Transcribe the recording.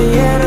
the end.